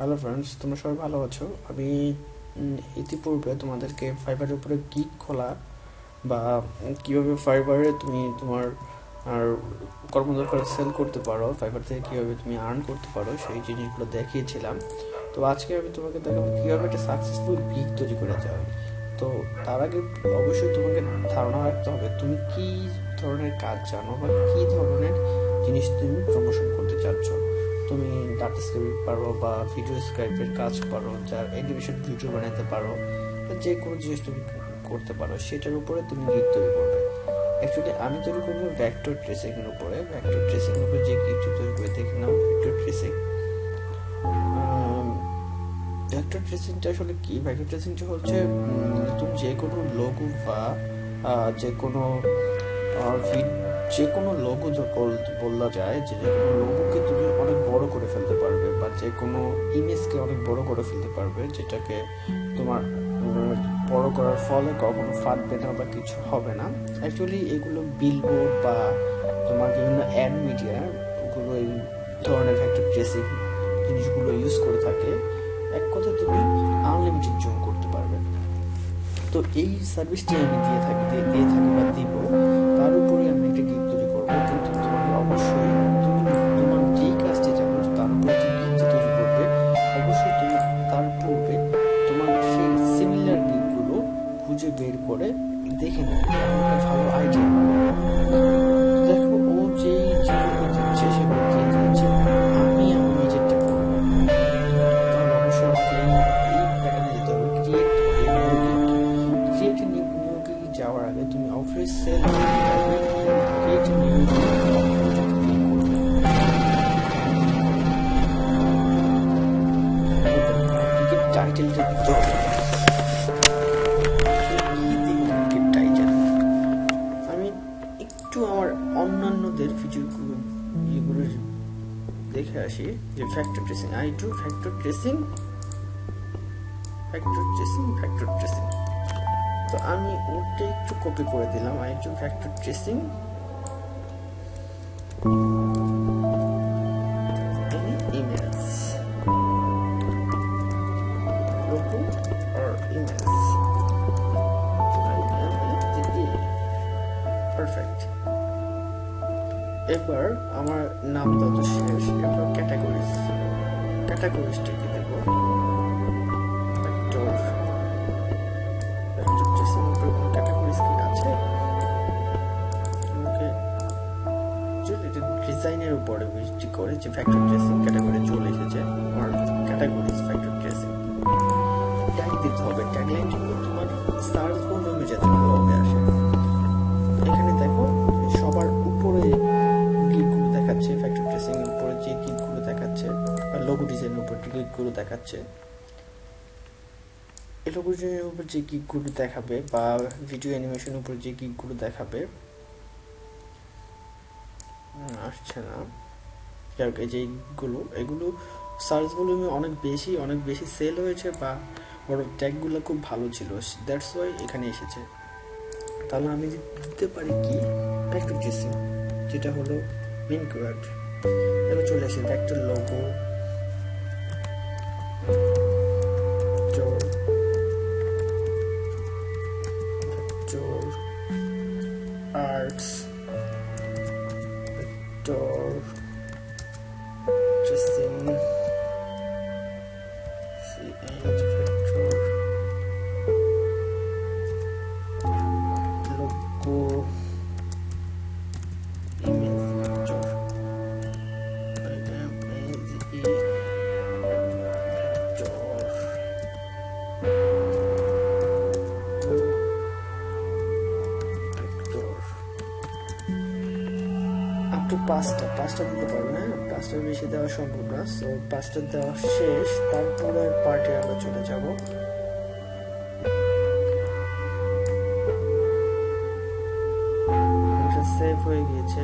Hello friends তোমরা সবাই ভালো আছো? আমি ইতিপূর্বে তোমাদেরকে ফাইবারের উপরে গিগ খোলা বা কীভাবে ফাইবারে তুমি তোমার, আর কর্মদক্ষতা সেল করতে পারো ফাইবার থেকে কীভাবে তুমি আর্ন করতে পারো, সেই জিনিসগুলো দেখিয়েছিলাম। তো আজকে আমি তোমাকে দেখাবো কীভাবে একটা সাকসেসফুল গিগ তৈরি করে যাবে তো তার আগে অবশ্যই তোমাকে ধারণা রাখতে হবে, তুমি কি ধরনের কাজ জানো বা কি ধরনের জিনিস তুমি প্রমোশন করতে চাচ্ছ? তুমি ডাটা স্ক্রিপ্ট পারো বা ভিডিও স্ক্রাইপের কাজ পারো যার এনিমেশন ভিডিও বানাতে পারো যে কোনো জিনিস তুমি করতে পারো, সেটার উপরে তুমি গিগ তৈরি করবে অ্যাকচুয়ালি আমি তৈরি করব ভ্যাক্টর ট্রেসিং এর উপরে। ভ্যাক্টর ট্রেসিং উপরে যে গিগটা তৈরি করে দেখে নাও ভ্যাক্টর ট্রেসিং ভ্যাক্টর ট্রেসিংটা আসলে কি? ভ্যাক্টর ট্রেসিংটা হচ্ছে তুমি যে কোনো লোগো বা যে কোনো vid- যে কোনো লোগো বলা যায় যে যে কোনো লোগোকে তুমি অনেক বড় করে ফেলতে পারবে বা যে কোনো ইমেজকে অনেক বড় করে ফেলতে পারবে যেটাকে তোমার বড় করার ফলে কখনো ফাটবে না বা কিছু হবে না। অ্যাকচুয়ালি এগুলো বিলবোর্ড বা তোমার বিভিন্ন অ্যাড মিডিয়া গুলো এই ধরনের একটা ড্রেসিং জিনিসগুলো ইউজ করে থাকে। এক কথা তুমি আনলিমিটেড জুম করতে পারবে। তো এই সার্ভিসটি আমি দিয়ে থাকি দিয়ে থাকি বা দিব। তার উপরে বের করে দেখে নেব ভালো আইডিয়া আসি, যে vector tracing I do vector tracing vector tracing vector tracing তো আমি ওটা একটু কপি করে দিলাম আই ডু ফ্যাক্টর ট্রেসিং এবার আমার নাম তো শেষ এবার ক্যাটাগরিজ ক্যাটাগরিজটিকে দেবো ক্যাটাগরিজ আছে? ডিজাইনের উপরে ভিত্তি করে যে ফ্যাক্টর ট্রেসিং ক্যাটাগরি দেখাচ্ছে। এই উপর যে ক্লিকগুলো দেখাবে বা ভিডিও অ্যানিমেশনের উপর যে ক্লিকগুলো দেখাবে আসছে না। যাক যে এইগুলো, এগুলো সার্চ ভলিউমে অনেক বেশি অনেক বেশি সেল হয়েছে বা ওর ট্যাগগুলো খুব ভালো ছিল। দ্যাটস ওয়াই এখানে এসেছে। তাহলে আমি দিতে পারি কি? ভেক্টর যেটা হলো মেন কোয়ার্ড এবার চলে আসে vector logo vector image vector vector up to পাঁচটা পাঁচটা দিতে পারব হ্যাঁ পাঁচটার বেশি দেওয়া সম্ভব না সো পাঁচটা দেওয়া শেষ তারপরের পার্টে আমরা চলে যাব সেভ হয়ে গিয়েছে।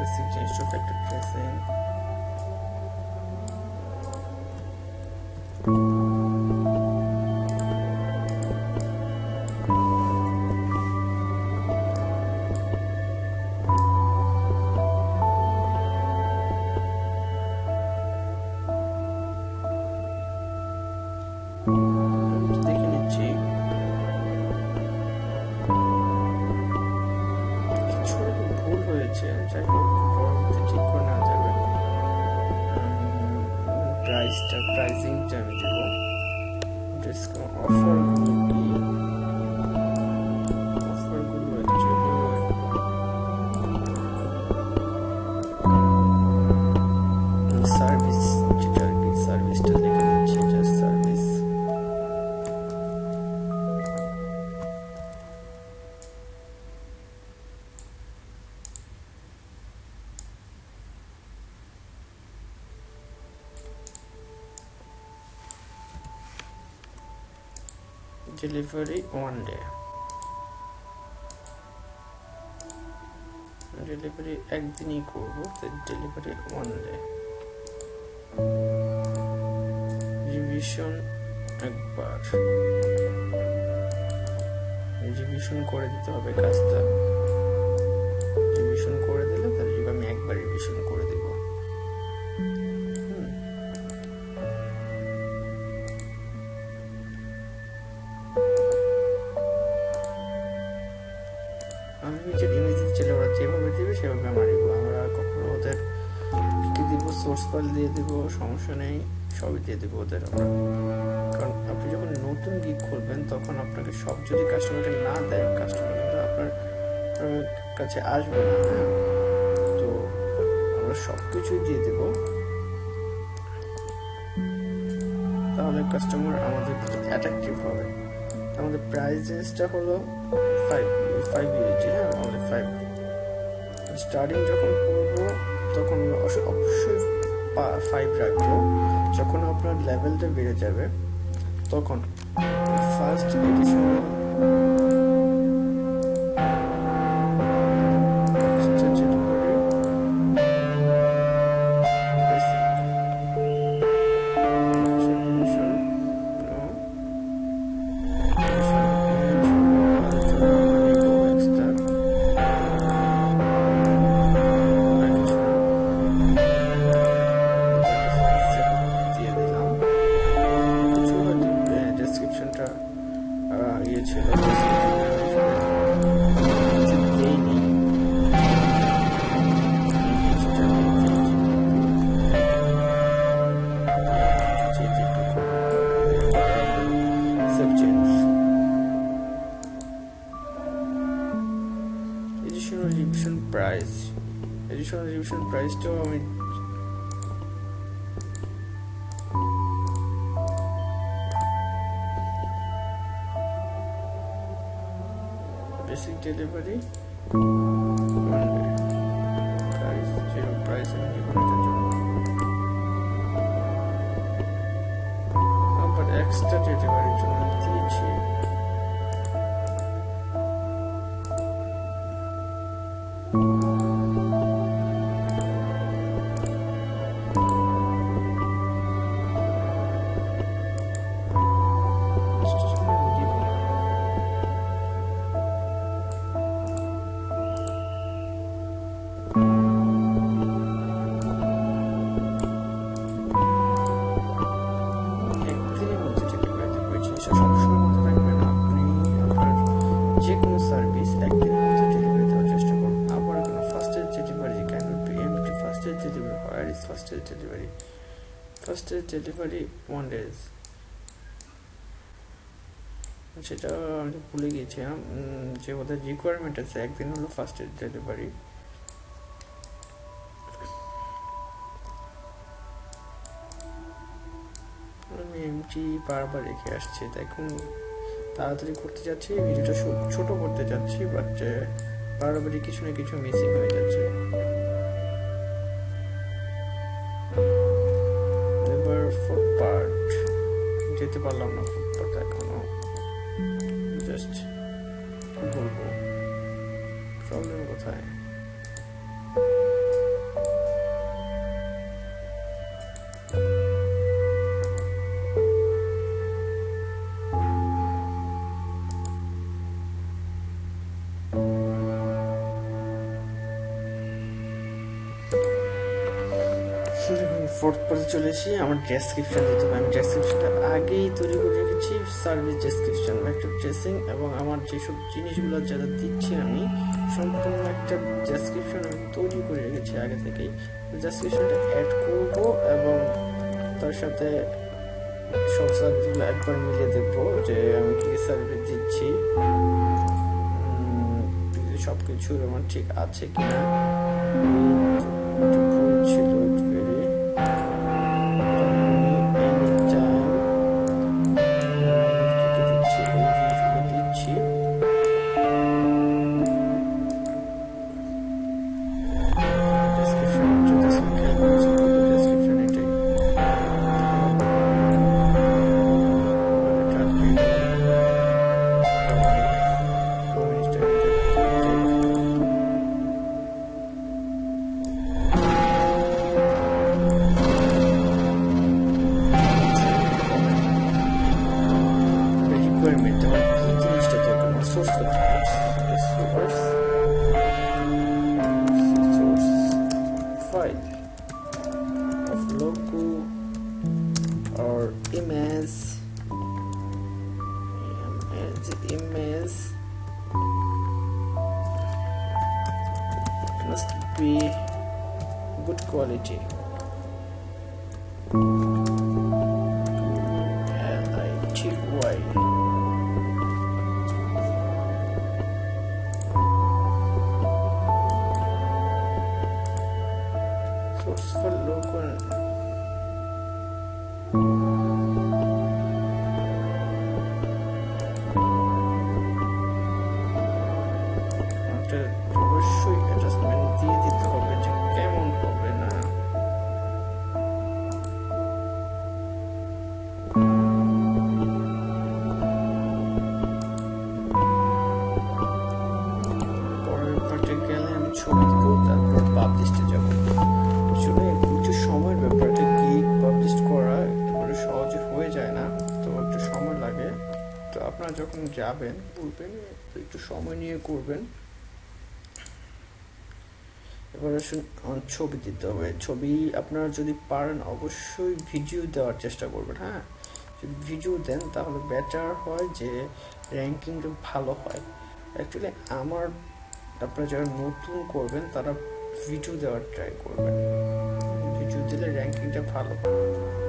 The the instruction to press it. প্রাইসটা প্রাইসিংটা আমি দেবো ডিসকাউন্ট অফারগুলো delivery one day. Delivery একদিনই করব ডেলিভারি ওয়ান ডে রিভিশন একবার। রিভিশন করে দিতে হবে কাজটা। রিভিশন করে দিলে তাহলে আমি একবার রিভিশন করে দেব। ফাইল দিয়ে দিব, সমস্যা নেই, সবই দিয়ে দিব ওদের আমরা কারণ আপনি যখন নতুন গিগ খুলবেন, তখন আপনাকে সব যদি কাস্টমারকে না দেয় কাস্টমার কিন্তু আপনার কাছে আসবে না। হ্যাঁ তো আমরা সব কিছুই দিয়ে দেব। তাহলে কাস্টমার আমাদের অ্যাট্রাকটিভ হবে। আমাদের প্রাইস রেঞ্জটা হলো ফাইভ ফাইভ ইউনিটি হ্যাঁ অনলি ফাইভ স্টার্টিং যখন করব, তখন অবশ্যই ফাইভ রাখব। যখন আপনার লেভেলটা বেড়ে যাবে তখন first edition revision price. Additional revision price টাও আমি basic delivery one day price zero price আমি দিব না এটার জন্য আবার এক্সট্রা ডেলিভারির জন্য দিয়েছি মনে যে কোনো সার্ভিস একদিনের মধ্যে ডেলিভারি দেওয়ার চেষ্টা করুন আবার ফাস্টের ডেলিভারি ডেলিভারি ওয়ান ডেজ সেটা আমি ভুলে গিয়েছিলাম যে ওদের রিকোয়ারমেন্ট আছে একদিন হলো ফাস্টের ডেলিভারি এমটি বারবার রেখে আসছি। দেখুন, তাড়াতাড়ি করতে যাচ্ছি, ভিডিওটা ছোট করতে যাচ্ছি বাট বারবারই কিছু না কিছু মিসিং হয়ে যাচ্ছে। এবার ফুটপাথ যেতে পারলাম না ফুটপাথ এখনও। জাস্ট বলব। প্রবলেম কোথায়? ফোর্থ পরে চলে এসে আমার ডেসক্রিপশন দিতে হবে। আমি ডেসক্রিপশনটা আগেই তৈরি করে রেখেছি। সার্ভিস ডেসক্রিপশন ম্যাট্রিক ড্রেসিং এবং আমার যেসব জিনিসগুলো যারা দিচ্ছি আমি, সম্পূর্ণ একটা ডেসক্রিপশন আমি তৈরি করে রেখেছি আগে থেকেই। ডেসক্রিপশনটা অ্যাড করব এবং তার সাথে সব সার্ভিসগুলো একবার মিলিয়ে দেখব যে আমি কী সার্ভিস দিচ্ছি। সব কিছু আমার ঠিক আছে কিনা ছিল। Must be good quality করবেন। এবার আসুন ছবি দিতে হবে। ছবি আপনারা যদি পারেন, অবশ্যই ভিডিও দেওয়ার চেষ্টা করবেন হ্যাঁ? যদি ভিডিও দেন, তাহলে বেটার হয় যে র্যাঙ্কিংটা ভালো হয়। অ্যাকচুয়ালি আমার, আপনারা যারা নতুন করবেন, তারা ভিডিও দেওয়ার ট্রাই করবেন। ভিডিও দিলে র্যাঙ্কিংটা ভালো হয়।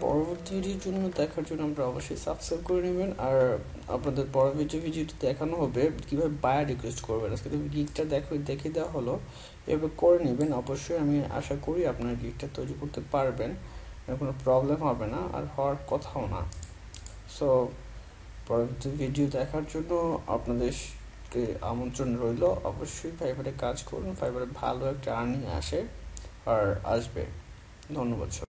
পরবর্তী জন্য দেখার জন্য আমরা অবশ্যই সাবস্ক্রাইব করে নেবেন। আর আপনাদের পরবর্তী ভিডিওতে দেখানো হবে, কীভাবে বায়ার রিকোয়েস্ট করবেন। আজকে তো গিকটা দেখো দেখে দেওয়া হলো। এভাবে করে নেবেন। অবশ্যই আমি আশা করি আপনার গিকটা তৈরি করতে পারবেন। কোনো প্রবলেম হবে না। আর হওয়ার কথাও না। সো পরবর্তী ভিডিও দেখার জন্য আপনাদেরকে আমন্ত্রণ রইল। অবশ্যই ফাইবারে কাজ করুন। ফাইবারে ভালো একটা আর্নিং আসে। আর আসবে। ধন্যবাদ